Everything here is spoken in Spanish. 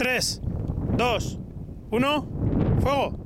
3, 2, 1, fuego.